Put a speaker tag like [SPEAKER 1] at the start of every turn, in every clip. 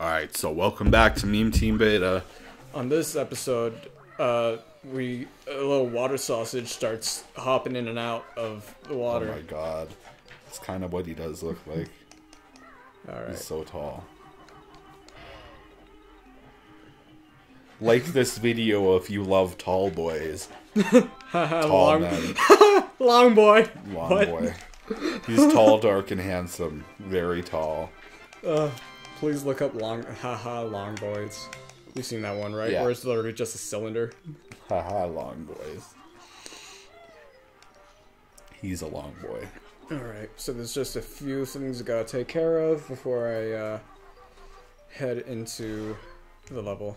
[SPEAKER 1] Alright, so welcome back to Meme Team Beta.
[SPEAKER 2] On this episode, uh, we a little water sausage starts hopping in and out of the water.
[SPEAKER 1] Oh my god. It's kind of what he does look like.
[SPEAKER 2] All right.
[SPEAKER 1] He's so tall. Like this video if you love tall boys. Tall
[SPEAKER 2] long,
[SPEAKER 1] men.
[SPEAKER 2] long boy.
[SPEAKER 1] Long
[SPEAKER 2] What?
[SPEAKER 1] boy. He's tall, dark, and handsome. Very tall.
[SPEAKER 2] Uh, please look up long, haha, long boys. You've seen that one, right?
[SPEAKER 1] Yeah.
[SPEAKER 2] Where it's literally just a cylinder.
[SPEAKER 1] Haha, long boys. He's a long boy.
[SPEAKER 2] All right. So there's just a few things I gotta take care of before I uh, head into the level.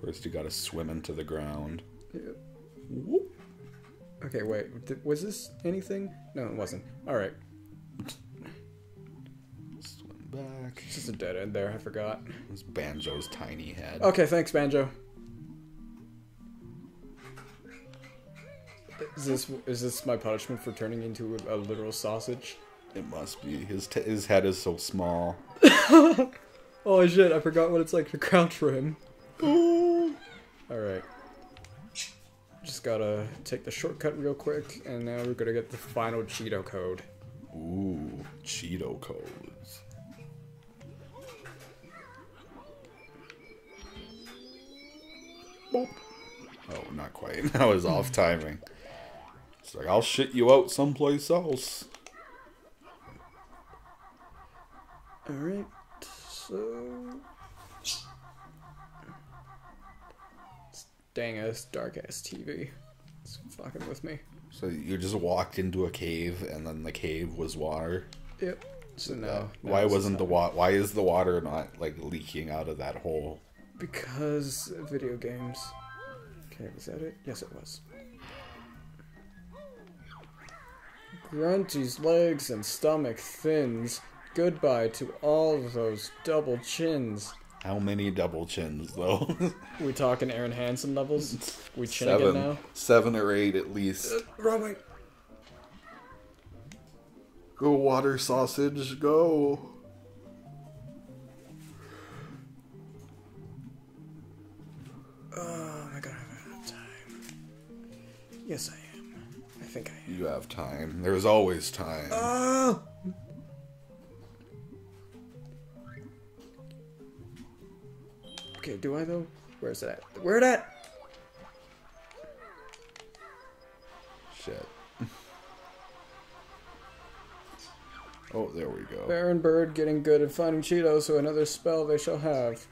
[SPEAKER 1] First, you gotta swim into the ground. Yeah.
[SPEAKER 2] Okay, wait. Was this anything? No, it wasn't. All right.
[SPEAKER 1] Swim back.
[SPEAKER 2] It's just a dead end there. I forgot.
[SPEAKER 1] It's Banjo's tiny head.
[SPEAKER 2] Okay, thanks, Banjo. Is this is this my punishment for turning into a, a literal sausage?
[SPEAKER 1] It must be. His t- his head is so small.
[SPEAKER 2] Oh shit! I forgot what it's like to crouch for him. All right. Just gotta take the shortcut real quick, and now we're gonna get the final Cheato code.
[SPEAKER 1] Ooh, Cheato codes. Boop. Oh, not quite. That was off timing. It's like, I'll shit you out someplace else.
[SPEAKER 2] All right. So. Dang ass dark ass TV. It's fucking with me.
[SPEAKER 1] So you just walked into a cave, and then the cave was water.
[SPEAKER 2] Yep. So now, now
[SPEAKER 1] why wasn't the
[SPEAKER 2] happening.
[SPEAKER 1] wa- Why is the water not like leaking out of that hole?
[SPEAKER 2] Because video games. Okay, was that it? Yes, it was. Grunty's legs and stomach thins. Goodbye to all of those double chins.
[SPEAKER 1] How many double chins though?
[SPEAKER 2] We talking Aaron Hansen levels? We chin
[SPEAKER 1] seven,
[SPEAKER 2] again now?
[SPEAKER 1] seven or eight at least.
[SPEAKER 2] Uh, wrong way.
[SPEAKER 1] Go water sausage, go.
[SPEAKER 2] Oh my god, I have time. Yes, I am. I think I am.
[SPEAKER 1] You have time. There's always time.
[SPEAKER 2] Oh! Okay, do I though? Where's it at? Where it at?
[SPEAKER 1] Shit. Oh, there we go.
[SPEAKER 2] Baron Bird getting good at finding Cheatos, so another spell they shall have.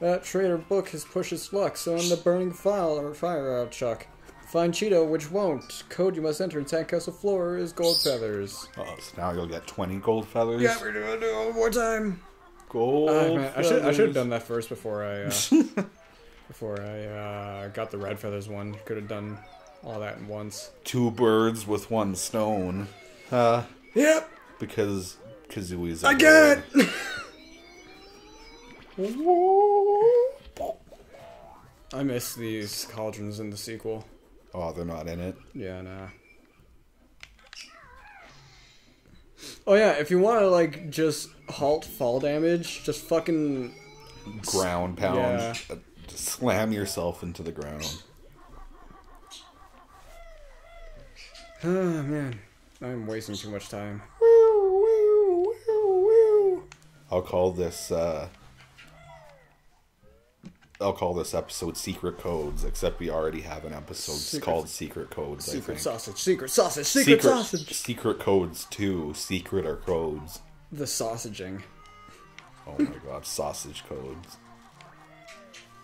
[SPEAKER 2] That traitor book has pushed its luck, so in the burning file or fire out chuck. Find Cheato, which won't. Code you must enter in Sandcastle floor is gold feathers.
[SPEAKER 1] Oh, so now you'll get 20 gold feathers?
[SPEAKER 2] Yeah, we're doing it one more time.
[SPEAKER 1] Gold
[SPEAKER 2] Ah, man, I should I should have done that first before I uh, before I uh, got the red feathers one. Could have done all that in once.
[SPEAKER 1] Two birds with one stone. Uh,
[SPEAKER 2] Yep,
[SPEAKER 1] because Kazooie's
[SPEAKER 2] I get
[SPEAKER 1] bird.
[SPEAKER 2] it. I miss these cauldrons in the sequel.
[SPEAKER 1] Oh, they're not in it.
[SPEAKER 2] Yeah, nah. Oh yeah, if you want to like just halt fall damage, just fucking
[SPEAKER 1] Ground pound.
[SPEAKER 2] Yeah.
[SPEAKER 1] Uh, slam yourself into the ground.
[SPEAKER 2] oh man, I'm wasting too much time. Woo woo woo woo.
[SPEAKER 1] I'll call this uh I'll call this episode Secret Codes, except we already have an episode
[SPEAKER 2] Secret-
[SPEAKER 1] called Secret Codes, I
[SPEAKER 2] Secret sausage, secret sausage, secret, sausage.
[SPEAKER 1] Secret Codes 2, Secret or Codes.
[SPEAKER 2] The sausaging.
[SPEAKER 1] Oh my god, sausage codes.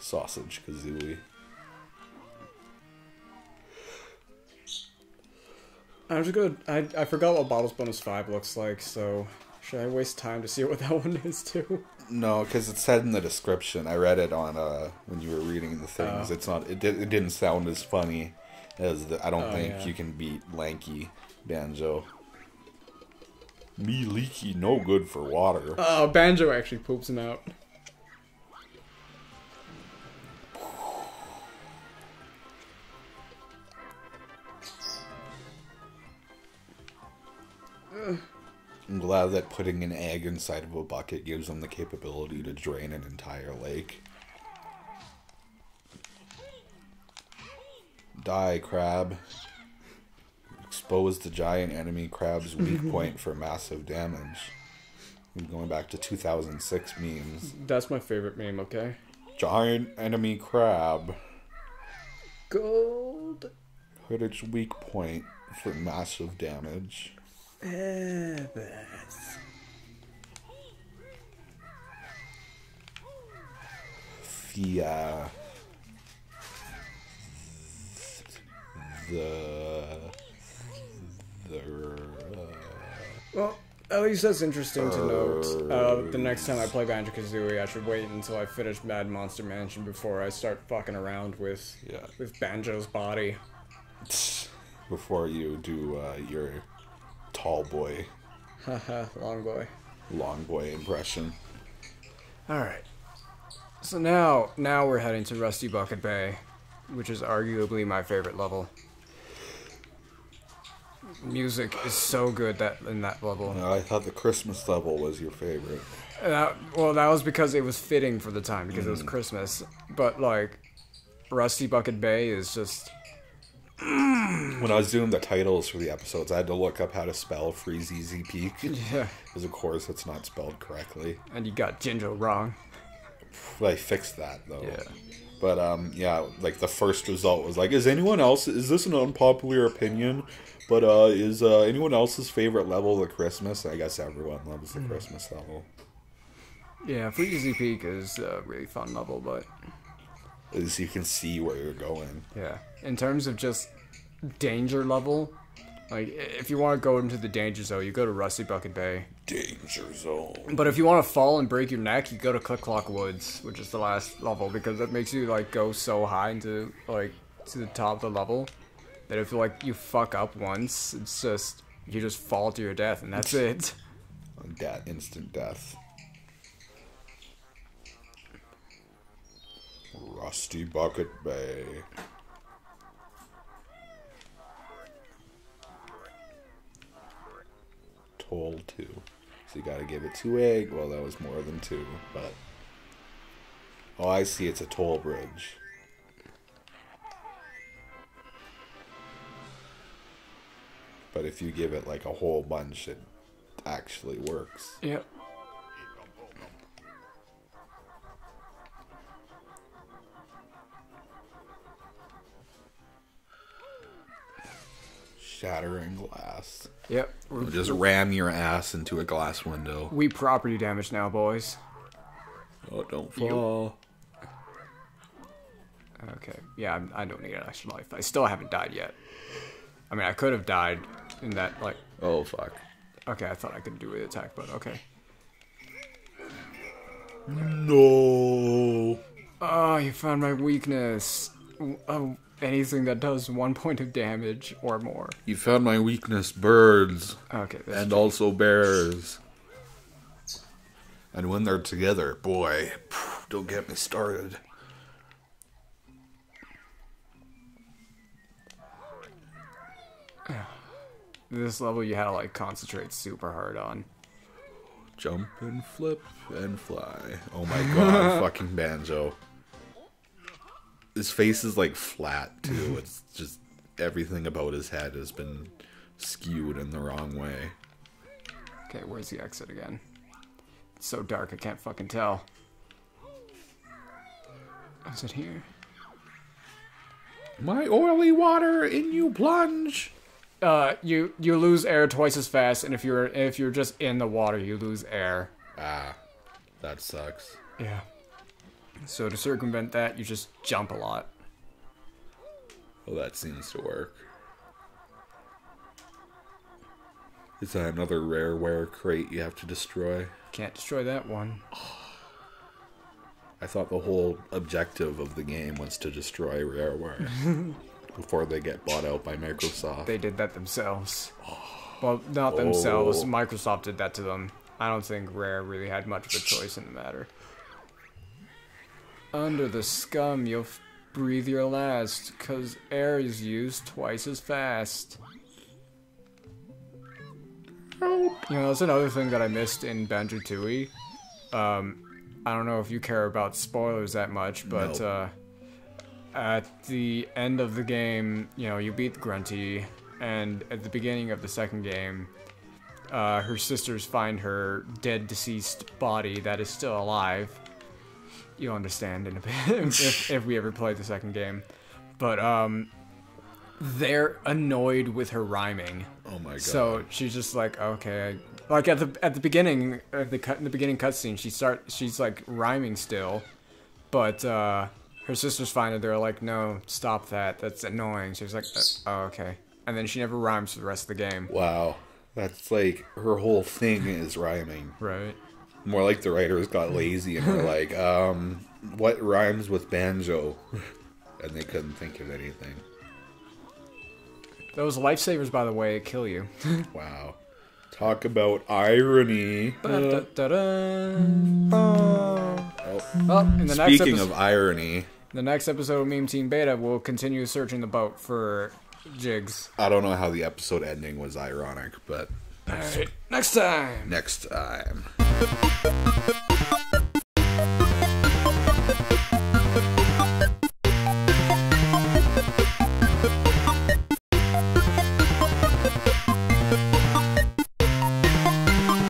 [SPEAKER 1] Sausage Kazooie.
[SPEAKER 2] I'm just gonna. I, I forgot what Bottles Bonus 5 looks like, so should I waste time to see what that one is too?
[SPEAKER 1] No, because it said in the description. I read it on uh when you were reading the things.
[SPEAKER 2] Oh.
[SPEAKER 1] It's not. It, it didn't sound as funny as the. I don't
[SPEAKER 2] Oh,
[SPEAKER 1] think
[SPEAKER 2] yeah.
[SPEAKER 1] you can beat Lanky Banjo. Me leaky, no good for water.
[SPEAKER 2] Oh, Banjo actually poops him out. Ugh.
[SPEAKER 1] I'm glad that putting an egg inside of a bucket gives them the capability to drain an entire lake. Die, crab. Expose the giant enemy crab's weak mm-hmm. point for massive damage. We're going back to 2006 memes.
[SPEAKER 2] That's my favorite meme, okay?
[SPEAKER 1] Giant enemy crab.
[SPEAKER 2] Gold.
[SPEAKER 1] Hit its weak point for massive damage. The uh, the the uh,
[SPEAKER 2] Well, at least that's interesting to note. Uh, the next time I play Banjo Kazooie, I should wait until I finish Mad Monster Mansion before I start fucking around with
[SPEAKER 1] Yeah.
[SPEAKER 2] with Banjo's body.
[SPEAKER 1] before you do uh, your tall boy,
[SPEAKER 2] Haha, long boy.
[SPEAKER 1] long boy impression.
[SPEAKER 2] All right. So now, now we're heading to Rusty Bucket Bay, which is arguably my favorite level. Music is so good that in that level.
[SPEAKER 1] Uh, I thought the Christmas level was your favorite.
[SPEAKER 2] That, well, that was because it was fitting for the time because it was Christmas. But like, Rusty Bucket Bay is just
[SPEAKER 1] When I was doing the titles for the episodes, I had to look up how to spell Freezeezy Peak.
[SPEAKER 2] yeah.
[SPEAKER 1] Because, of course, it's not spelled correctly.
[SPEAKER 2] And you got Jinjo wrong.
[SPEAKER 1] I fixed that, though.
[SPEAKER 2] Yeah.
[SPEAKER 1] But, um, yeah, like, the first result was like, is anyone else, is this an unpopular opinion? But, uh, is, uh, anyone else's favorite level the Christmas? I guess everyone loves the Christmas level.
[SPEAKER 2] Yeah, Freezeezy Peak is a really fun level, but
[SPEAKER 1] Is you can see where you're going.
[SPEAKER 2] yeah, in terms of just danger level, like if you want to go into the danger zone, you go to Rusty Bucket Bay.
[SPEAKER 1] Danger zone.
[SPEAKER 2] But if you want to fall and break your neck, you go to Click Clock Woods, which is the last level, because that makes you like go so high into like to the top of the level that if like you fuck up once, it's just you just fall to your death, and that's it.
[SPEAKER 1] Death, instant death. Rusty Bucket Bay. Toll two. So you gotta give it two egg. Well, that was more than two, but. Oh, I see. It's a toll bridge. But if you give it like a whole bunch, it actually works.
[SPEAKER 2] Yep.
[SPEAKER 1] Shattering glass.
[SPEAKER 2] Yep. We're,
[SPEAKER 1] Just ram your ass into a glass window.
[SPEAKER 2] we property damage now, boys.
[SPEAKER 1] Oh, don't fall.
[SPEAKER 2] Okay. Yeah, I'm, I don't need an extra life. I still haven't died yet. I mean, I could have died in that like.
[SPEAKER 1] Oh, fuck.
[SPEAKER 2] Okay, I thought I could do the attack, but okay.
[SPEAKER 1] No.
[SPEAKER 2] Oh, you found my weakness. Oh, anything that does one point of damage or more.
[SPEAKER 1] You found my weakness, birds.
[SPEAKER 2] Okay,
[SPEAKER 1] And also bears. And when they're together, boy, don't get me started.
[SPEAKER 2] this level you had to like concentrate super hard on.
[SPEAKER 1] Jump and flip and fly. Oh my god, fucking banjo. His face is like flat too. It's just everything about his head has been skewed in the wrong way.
[SPEAKER 2] Okay, where's the exit again? It's so dark I can't fucking tell. Is it here?
[SPEAKER 1] My oily water in you plunge.
[SPEAKER 2] Uh, you you lose air twice as fast, and if you're if you're just in the water, you lose air.
[SPEAKER 1] Ah, that sucks.
[SPEAKER 2] Yeah. So to circumvent that, you just jump a lot.
[SPEAKER 1] Well, that seems to work. Is that another rareware crate you have to destroy?
[SPEAKER 2] Can't destroy that one.
[SPEAKER 1] I thought the whole objective of the game was to destroy rareware before they get bought out by Microsoft.
[SPEAKER 2] They did that themselves. Well, not oh. themselves.
[SPEAKER 1] Oh.
[SPEAKER 2] Microsoft did that to them. I don't think Rare really had much of a choice in the matter. Under the scum, you'll f- breathe your last, cause air is used twice as fast. You know, that's another thing that I missed in Banjo Tooie. Um, I don't know if you care about spoilers that much, but
[SPEAKER 1] No.
[SPEAKER 2] uh, at the end of the game, you know, you beat Grunty, and at the beginning of the second game, uh, her sisters find her dead, deceased body that is still alive. You'll understand in a bit if, if we ever play the second game. But um, they're annoyed with her rhyming.
[SPEAKER 1] Oh my god.
[SPEAKER 2] So she's just like, okay, like at the at the beginning, at the cut in the beginning cutscene, she start she's like rhyming still, but uh, her sisters find it. They're like, no, stop that. That's annoying. She's like, uh, oh okay, and then she never rhymes for the rest of the game.
[SPEAKER 1] wow. That's like her whole thing is rhyming.
[SPEAKER 2] Right.
[SPEAKER 1] More like the writers got lazy and were like, um, what rhymes with banjo? And they couldn't think of anything.
[SPEAKER 2] Those lifesavers, by the way, kill you.
[SPEAKER 1] Wow. Talk about irony.
[SPEAKER 2] Ba-da-da-da.
[SPEAKER 1] Oh.
[SPEAKER 2] Well, in the next
[SPEAKER 1] Speaking
[SPEAKER 2] episode,
[SPEAKER 1] of irony,
[SPEAKER 2] the next episode of Meme Team Beta, we'll continue searching the boat for jigs.
[SPEAKER 1] I don't know how the episode ending was ironic, but
[SPEAKER 2] All right, next time.
[SPEAKER 1] next time.